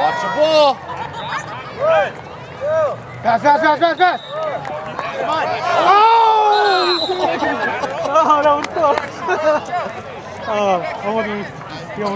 Watch the ball. Pass, pass, pass, pass, pass. Come on. Oh! oh, that was close. oh, I wouldn't.